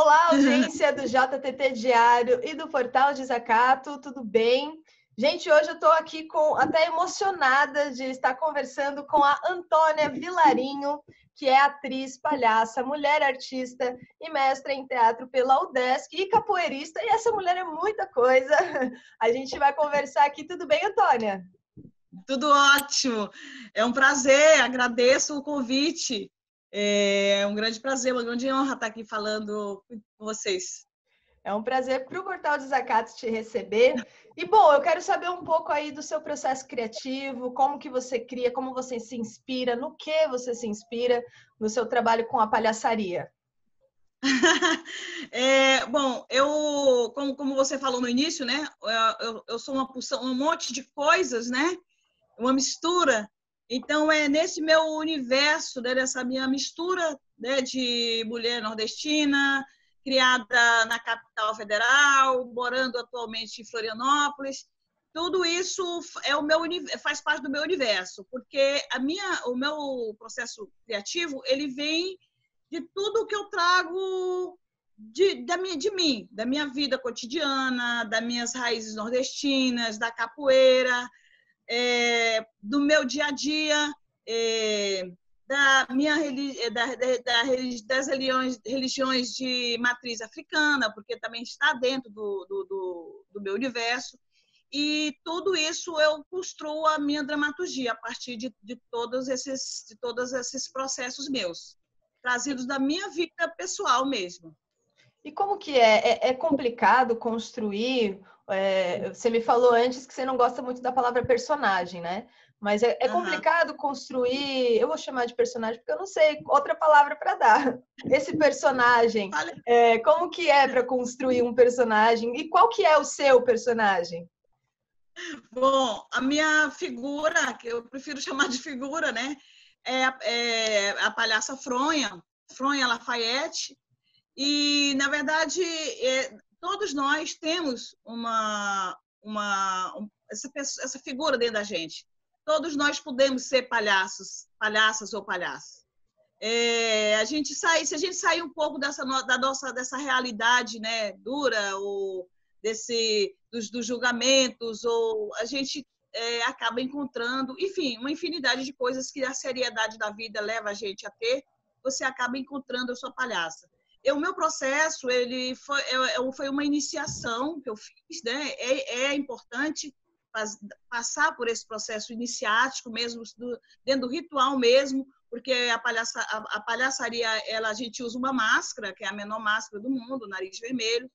Olá, audiência do JTT Diário e do Portal Desacato, tudo bem? Gente, hoje eu estou aqui com até emocionada de estar conversando com a Antônia Vilarinho, que é atriz, palhaça, mulher artista e mestra em teatro pela UDESC e capoeirista. E essa mulher é muita coisa. A gente vai conversar aqui. Tudo bem, Antônia? Tudo ótimo. É um prazer. Agradeço o convite. É um grande prazer, uma grande honra estar aqui falando com vocês. É um prazer para o Portal Desacatos te receber. E, bom, eu quero saber um pouco aí do seu processo criativo, como que você cria, como você se inspira, no que você se inspira no seu trabalho com a palhaçaria. é, bom, eu, como, como você falou no início, né, eu, eu sou uma porção, um monte de coisas, né, uma mistura então, é nesse meu universo, né, dessa minha mistura né, de mulher nordestina, criada na capital federal, morando atualmente em Florianópolis, tudo isso é o meu faz parte do meu universo, porque a minha, o meu processo criativo ele vem de tudo que eu trago de, da minha, de mim, da minha vida cotidiana, das minhas raízes nordestinas, da capoeira, é, do meu dia a dia, é, da minha é, da, da, das religiões, religiões de matriz africana, porque também está dentro do, do, do, do meu universo. E tudo isso eu construo a minha dramaturgia a partir de, de, todos esses, de todos esses processos meus, trazidos da minha vida pessoal mesmo. E como que é? É, é complicado construir é, você me falou antes que você não gosta muito da palavra personagem, né? Mas é, é complicado uhum. construir. Eu vou chamar de personagem porque eu não sei outra palavra para dar. Esse personagem, é, como que é para construir um personagem e qual que é o seu personagem? Bom, a minha figura, que eu prefiro chamar de figura, né? É, é a palhaça Fronha, Fronha Lafayette. E, na verdade, é, todos nós temos uma, uma essa, essa figura dentro da gente. Todos nós podemos ser palhaços, palhaças ou palhaços. É, a gente sai, se a gente sair um pouco dessa da nossa dessa realidade, né, dura ou desse dos, dos julgamentos ou a gente é, acaba encontrando, enfim, uma infinidade de coisas que a seriedade da vida leva a gente a ter. Você acaba encontrando a sua palhaça o meu processo ele foi, foi uma iniciação que eu fiz, né? É, é importante passar por esse processo iniciático mesmo do, dentro do ritual mesmo, porque a, palhaça, a, a, palhaçaria ela a gente usa uma máscara que é a menor máscara do mundo, nariz vermelho.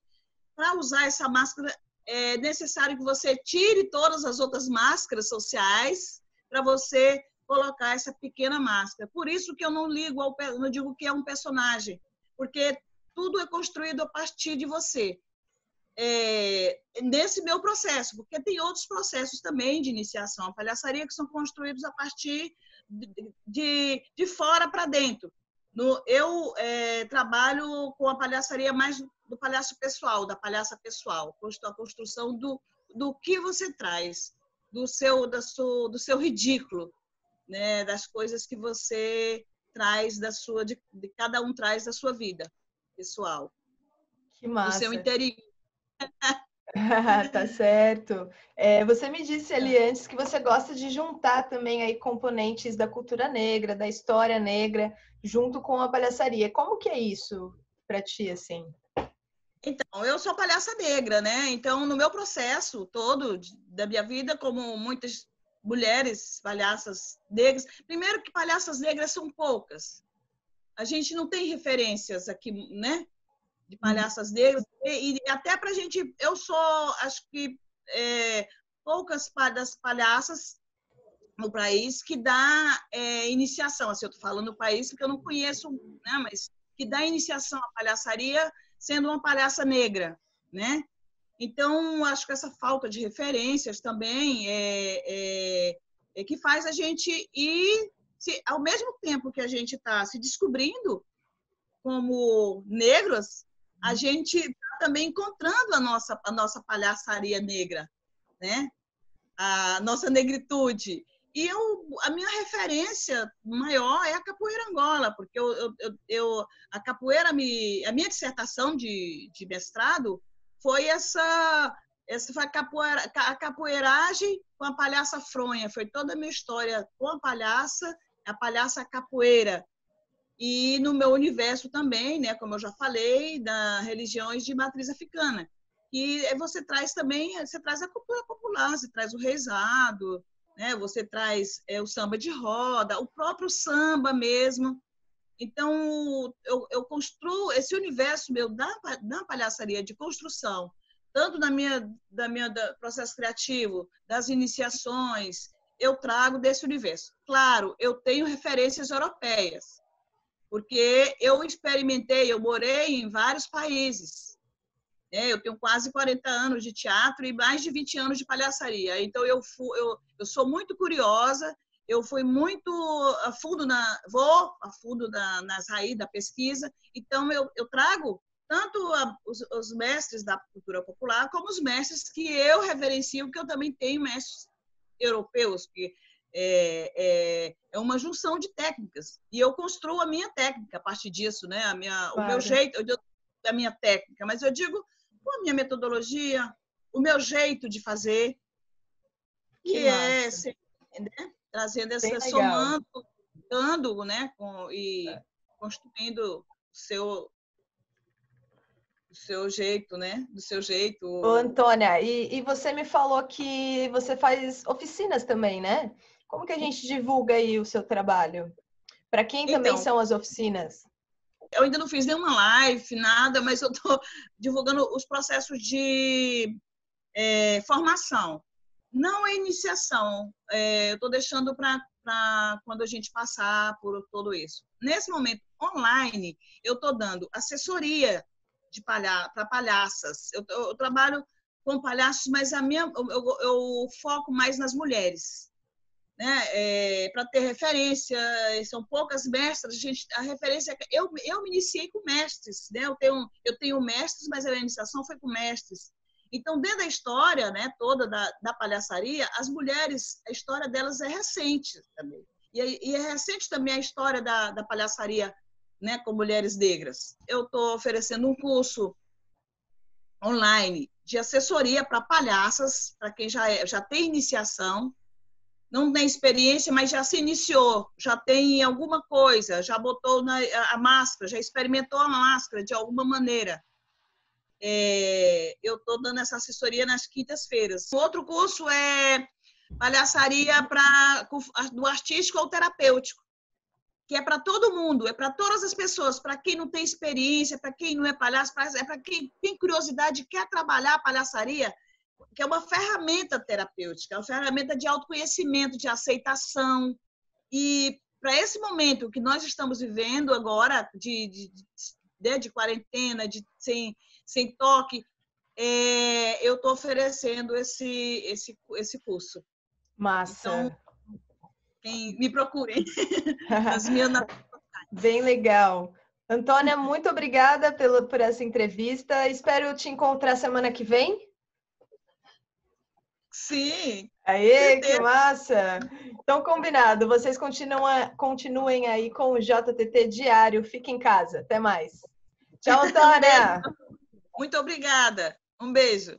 Para usar essa máscara é necessário que você tire todas as outras máscaras sociais para você colocar essa pequena máscara. Por isso que eu não ligo ao, não digo que é um personagem, porque tudo é construído a partir de você. É, nesse meu processo, porque tem outros processos também de iniciação, a palhaçaria que são construídos a partir de, de, de fora para dentro. No, eu é, trabalho com a palhaçaria mais do palhaço pessoal, da palhaça pessoal, a construção do, do que você traz, do seu, da sua, do seu ridículo, né, das coisas que você traz da sua, de, de, cada um traz da sua vida pessoal. Que massa. Do seu interior. tá certo. É, você me disse ali antes que você gosta de juntar também aí componentes da cultura negra, da história negra, junto com a palhaçaria. Como que é isso para ti, assim? Então, eu sou palhaça negra, né? Então, no meu processo todo da minha vida, como muitas mulheres palhaças negras. Primeiro que palhaças negras são poucas. A gente não tem referências aqui, né? De palhaças negras. E, e até para a gente, eu sou, acho que é, poucas das palhaças no país que dá é, iniciação. Assim, eu estou falando no país porque eu não conheço, né? Mas que dá iniciação à palhaçaria sendo uma palhaça negra, né? Então, acho que essa falta de referências também é, é, é que faz a gente ir, se, ao mesmo tempo que a gente está se descobrindo como negros, a uhum. gente está também encontrando a nossa, a nossa palhaçaria negra, né? a nossa negritude. E eu, a minha referência maior é a capoeira Angola, porque eu, eu, eu a capoeira, me, a minha dissertação de, de mestrado foi essa, essa foi a, capoeira, a capoeiragem com a palhaça fronha, foi toda a minha história com a palhaça, a palhaça capoeira. E no meu universo também, né, como eu já falei, da religiões de matriz africana. E você traz também, você traz a cultura popular, você traz o reizado, né? Você traz é, o samba de roda, o próprio samba mesmo. Então, eu, eu construo esse universo meu da, da palhaçaria de construção, tanto na minha, da minha da processo criativo, das iniciações, eu trago desse universo. Claro, eu tenho referências europeias, porque eu experimentei, eu morei em vários países. É, eu tenho quase 40 anos de teatro e mais de 20 anos de palhaçaria. Então, eu, fui, eu, eu sou muito curiosa, eu fui muito a fundo na vou a fundo na, nas raízes da pesquisa. Então eu, eu trago tanto a, os, os, mestres da cultura popular como os mestres que eu reverencio que eu também tenho mestres europeus que é, é, é uma junção de técnicas. E eu construo a minha técnica a partir disso né? A minha claro. o meu jeito eu, a minha técnica. Mas eu digo a minha metodologia, o meu jeito de fazer, que, que é né? Trazendo essa, somando, dando, né? Com, e é. construindo o seu do seu jeito, né? Do seu jeito. Ô, Antônia, e, e você me falou que você faz oficinas também, né? Como que a gente divulga aí o seu trabalho? Para quem também então, são as oficinas? Eu ainda não fiz nenhuma live, nada, mas eu estou divulgando os processos de é, formação. Não é iniciação, é, eu estou deixando para quando a gente passar por todo isso. Nesse momento, online, eu estou dando assessoria palha para palhaças. Eu, eu, eu, trabalho com palhaços, mas a minha, eu, eu, foco mais nas mulheres né, é, para ter referência, são poucas mestras, a, gente, a referência, eu, eu me iniciei com mestres, né, eu tenho, eu tenho mestres, mas a iniciação foi com mestres. Então, dentro da história né, toda da, da palhaçaria, as mulheres, a história delas é recente também. E, e é recente também a história da, da palhaçaria né, com mulheres negras. Eu estou oferecendo um curso online de assessoria para palhaças, para quem já, é, já tem iniciação, não tem experiência, mas já se iniciou, já tem alguma coisa, já botou na, a, máscara, já experimentou a máscara de alguma maneira. É, eu estou dando essa assessoria nas quintas-feiras. Outro curso é palhaçaria pra, do artístico ao terapêutico, que é para todo mundo, é para todas as pessoas, para quem não tem experiência, para quem não é palhaço, é para quem tem curiosidade quer trabalhar a palhaçaria, que é uma ferramenta terapêutica, é uma ferramenta de autoconhecimento, de aceitação. E para esse momento que nós estamos vivendo agora, de, de, de, né, de quarentena, de sem, sem toque, é, eu estou oferecendo esse, esse, esse curso. Massa. Então, quem me procurem. As minhas Bem legal. Antônia, muito obrigada pelo, por essa entrevista. Espero te encontrar semana que vem. Sim. Aê, que massa! Então, combinado. Vocês continuam, continuem aí com o JTT Diário. Fiquem em casa. Até mais. Tchau, Antônia! Muito obrigada. Um beijo.